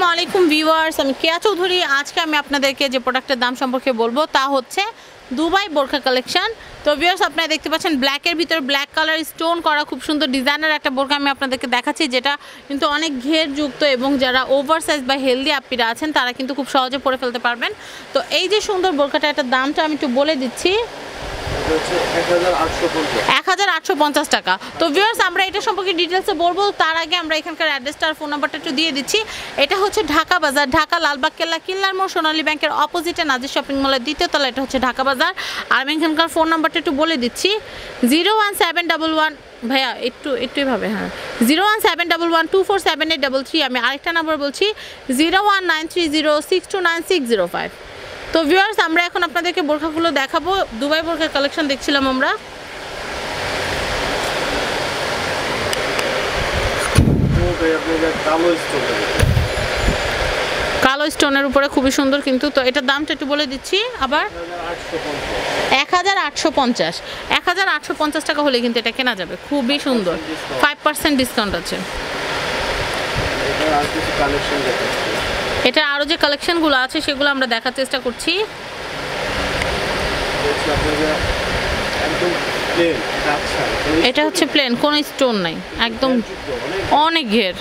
আসসালামু আলাইকুম ভিউয়ার্স, আমি কেয়া চৌধুরী। আজকে আমি আপনাদেরকে যে প্রোডাক্টের দাম সম্পর্কে বলব তা হচ্ছে দুবাই বোরখা কালেকশন। তো ভিউয়ার্স, আপনারা দেখতে পাচ্ছেন ব্ল্যাকের ভিতর ব্ল্যাক কালার স্টোন করা খুব সুন্দর ডিজাইনের একটা বোরখা আমি আপনাদেরকে দেখাচ্ছি, যেটা কিন্তু অনেক ঘেরযুক্ত এবং যারা ওভার সাইজ বা হেলদি আপিরা আছেন, তারা কিন্তু খুব সহজে পরে ফেলতে পারবেন। তো এই যে সুন্দর বোরখাটা একটা দামটা আমি একটু বলে দিচ্ছি। এক হাজার আটশো পঞ্চাশ। টাকা। তো ভিউয়ার্স আমরা এটা সম্পর্কে ডিটেলসে বলব। তার আগে আমরা এখানকার অ্যাড্রেসটা আর ফোন নাম্বারটা একটু দিয়ে দিচ্ছি। এটা হচ্ছে ঢাকা বাজার, ঢাকা লালবাগ কেল্লা কিল্লার মোড়, সোনালী ব্যাংকের অপোজিটে নাজির শপিং মলের দ্বিতীয় তলা এটা হচ্ছে ঢাকা বাজার। আর আমি এখানকার ফোন নাম্বারটা একটু বলে দিচ্ছি। Zero one seven double one ভাইয়া, একটু একটু এভাবে হ্যাঁ। Zero one seven double one two four seven eight double three আমি আরেকটা নাম্বার বলছি। Zero one nine three zero six two nine six zero five তো ভিউয়ার্স আমরা এখন আপনাদেরকে বোরখাগুলো দেখাবো। দুবাই বোরখার কালেকশন দেখছিলাম আমরা। কালো স্টোনের উপরে খুবই সুন্দর কিন্তু। তো এটার দামটা একটু বলে দিচ্ছি। আবার এক হাজার আটশো পঞ্চাশ। এক হাজার আটশো পঞ্চাশ টাকা হলে কিন্তু এটা কেনা যাবে। খুবই সুন্দর। ফাইভ পার্সেন্ট ডিসকাউন্ট আছে। এটা আরও যে কালেকশনগুলো আছে, সেগুলো আমরা দেখার চেষ্টা করছি। এটা হচ্ছে প্লেন কোনো স্টোন নাই, একদম অনেক ঘের।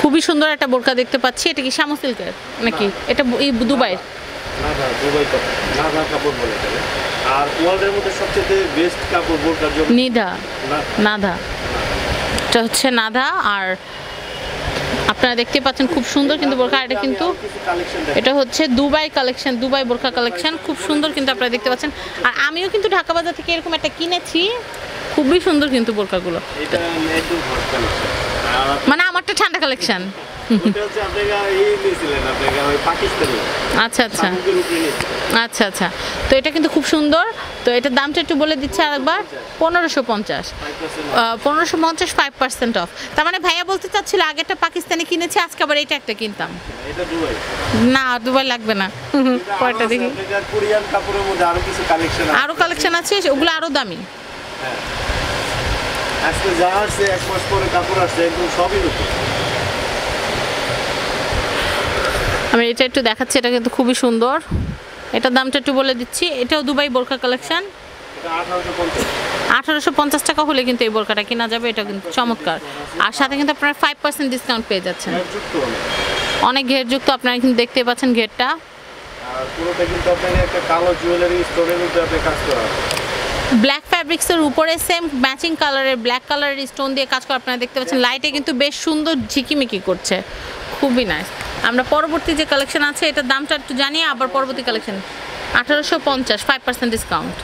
খুবই সুন্দর একটা বোরকা দেখতে পাচ্ছি। এটা কি শ্যামো সিল্কের নাকি? এটা দুবাইয়ের? নাগা দুবাই কাপড় নাগা কাপড় বলে আর ওয়ার্ল্ডের মধ্যে সবচেয়ে বেস্ট কাপড় বোরকার জন্য নিধা নাধা এটা হচ্ছে নাধা আর আপনারা দেখতে পাচ্ছেন খুব সুন্দর কিন্তু বোরখা এটা কিন্তু এটা হচ্ছে দুবাই কালেকশন দুবাই বোরখা কালেকশন খুব সুন্দর কিন্তু আপনারা দেখতে পাচ্ছেন। আর আমিও কিন্তু ঢাকা বাজার থেকে এরকম একটা কিনেছি খুবই সুন্দর কিন্তু বোরখাগুলো মানে আমারটা ঠান্ডা কালেকশন আচ্ছা আচ্ছা। আচ্ছা আচ্ছা। তো এটা কিন্তু খুব সুন্দর। তো এটার দামটা একটু বলে দিচ্ছে আরেকবার। পনেরোশো পঞ্চাশ। পনেরোশো পঞ্চাশ ফাইভ পার্সেন্ট অফ তার মানে ভাইয়া বলতে চাচ্ছিল আগেরটা পাকিস্তানি কিনেছি আজকে আবার এটা একটা কিনতাম। না দুবাই লাগবে না। পরেরটা দেখি। আপনার কোরিয়ান কাপড়ের মধ্যে আরও কিছু কালেকশন আরও কালেকশন আছে ওগুলো আরও দামি। আজকে যা আসছে এক মাস পরে কাপড় আসছে একদম সবই নতুন। আমি এটা একটু দেখাচ্ছি, এটা কিন্তু খুবই সুন্দর। এটার দামটা একটু বলে দিচ্ছি। এটাও দুবাই বোরখা কালেকশন। আঠারোশো পঞ্চাশ টাকা হলে কিন্তু এই বোরকাটা কেনা যাবে, এটা কিন্তু চমৎকার। আর সাথে কিন্তু আপনারা ফাইভ পার্সেন্ট ডিসকাউন্ট পেয়ে যাচ্ছেন। অনেক ঘেরযুক্ত আপনারা কিন্তু দেখতে পাচ্ছেন ঘেরটা। ব্ল্যাক ফ্যাব্রিক্সের উপরে সেম ম্যাচিং কালারের ব্ল্যাক কালারের স্টোন দিয়ে কাজ করে আপনারা দেখতে পাচ্ছেন। লাইটে কিন্তু বেশ সুন্দর ঝিকিমিকি করছে। খুবই নাইস আমরা পরবর্তী যে কালেকশন আছে এটার দামটা একটু জানিয়ে আবার পরবর্তী কালেকশন আঠারোশো পঞ্চাশ ফাইভ পার্সেন্ট ডিসকাউন্ট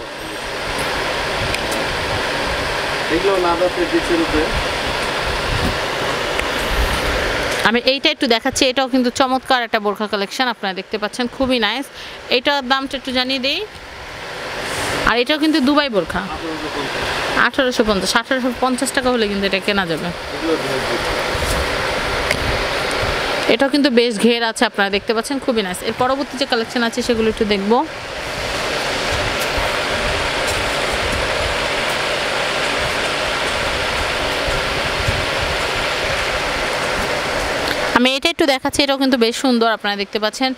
আমি এইটা একটু দেখাচ্ছি এটাও কিন্তু চমৎকার একটা বোরখা কালেকশন আপনারা দেখতে পাচ্ছেন খুবই নাইস এটার দামটা একটু জানিয়ে দিই। আর এটাও কিন্তু দুবাই বোরখা। আঠারোশো পঞ্চাশ আঠারোশো পঞ্চাশ টাকা হলে কিন্তু এটা কেনা যাবে। এটাও কিন্তু বেশ ঘের আছে, আপনারা দেখতে পাচ্ছেন, খুবই নাইস এর পরবর্তী যে কালেকশন আছে, সেগুলো একটু দেখব। আমি এটা একটু দেখাচ্ছি, এটাও কিন্তু বেশ সুন্দর, আপনারা দেখতে পাচ্ছেন।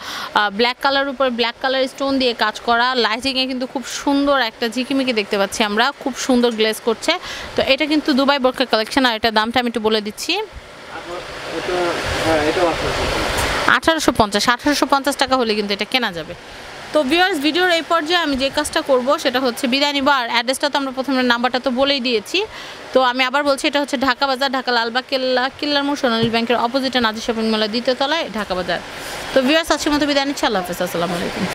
ব্ল্যাক কালার উপর ব্ল্যাক কালার স্টোন দিয়ে কাজ করা লাইটিংয়ে কিন্তু খুব সুন্দর একটা ঝিকিমিকি দেখতে পাচ্ছি আমরা, খুব সুন্দর গ্লেস করছে। তো এটা কিন্তু দুবাই বোরকা কালেকশন আর এটার দামটা আমি একটু বলে দিচ্ছি। হ্যাঁ আঠারোশো পঞ্চাশ। আঠারোশো পঞ্চাশ টাকা হলে কিন্তু এটা কেনা যাবে। তো ভিউয়ার্স ভিডিওর এই পর্যায়ে আমি যে কাজটা করব সেটা হচ্ছে বিদায় নিব। অ্যাড্রেসটা তো আমরা প্রথমে নাম্বারটা তো বলেই দিয়েছি। তো আমি আবার বলছি, এটা হচ্ছে ঢাকা বাজার, ঢাকা লালবাগ, কেল্লা কিল্লার মোড় সোনালী ব্যাংকের অপোজিটে নাজির শপিং মেলা দ্বিতীয় তলায় ঢাকা বাজার। তো ভিউয়ার্স আজকের মতো বিদায় নিচ্ছি। আল্লাহ হাফেজ, আসসালামু আলাইকুম।